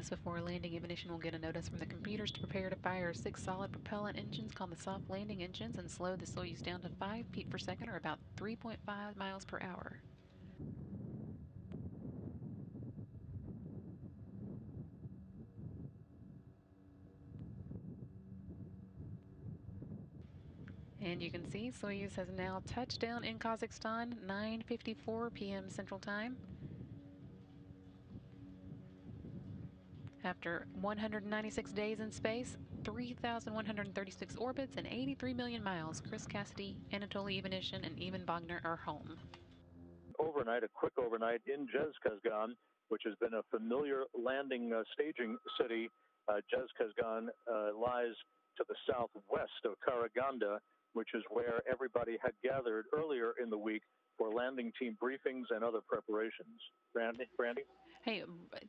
minutes before landing, Ignition will get a notice from the computers to prepare to fire six solid propellant engines called the soft landing engines and slow the Soyuz down to 5 feet per second or about 3.5 miles per hour. And you can see Soyuz has now touched down in Kazakhstan, 9.54 p.m. Central Time. After 196 days in space, 3,136 orbits, and 83 million miles, Chris Cassidy, Anatoly Ivanishin, and Ivan Vagner are home. Overnight, a quick overnight in Zhezkazgan, which has been a familiar landing uh, staging city. Uh, Zhezkazgan uh, lies to the southwest of Karaganda, which is where everybody had gathered earlier in the week for landing team briefings and other preparations. Brandy, Brandy. Hey,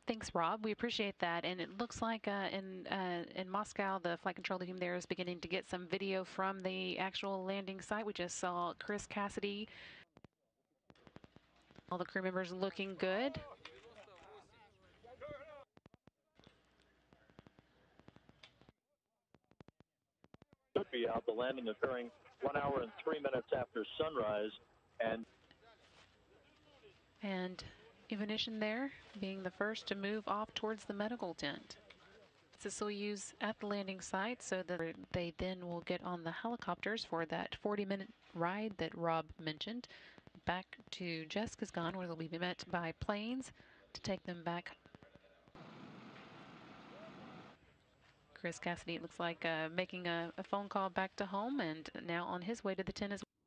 thanks, Rob. We appreciate that. And it looks like uh, in uh, in Moscow, the flight control team there is beginning to get some video from the actual landing site. We just saw Chris Cassidy. All the crew members looking good. Out. The landing occurring one hour and three minutes after sunrise, and and Ivanishin there being the first to move off towards the medical tent. This will use at the landing site so that they then will get on the helicopters for that 40 minute ride that Rob mentioned back to Zhezkazgan where they'll be met by planes to take them back. Chris Cassidy, it looks like uh, making a, a phone call back to home and now on his way to the tent as well.